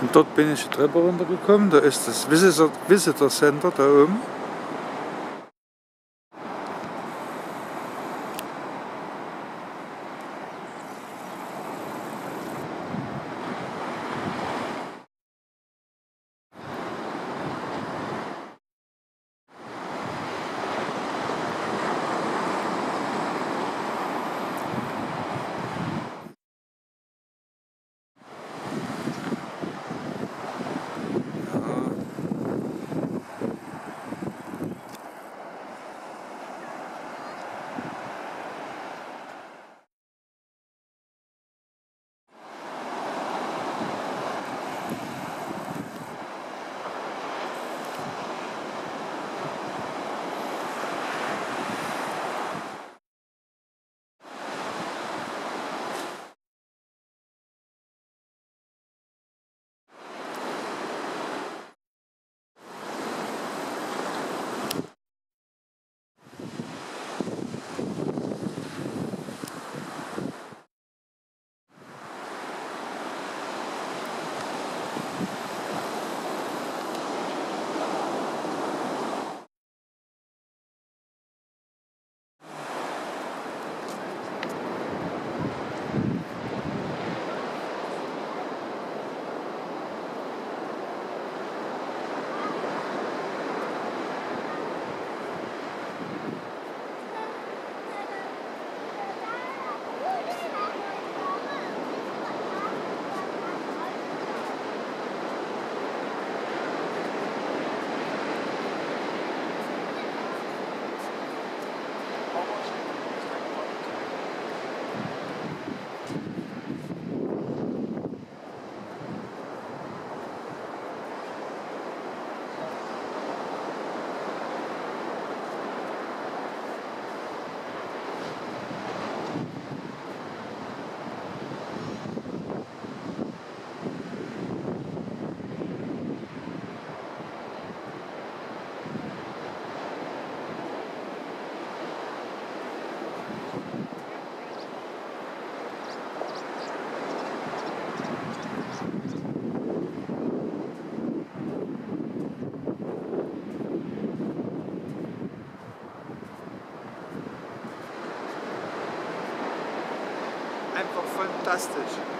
Und dort bin ich die Treppe runtergekommen, da ist das Visitor, Visitor Center da oben. Einfach fantastisch.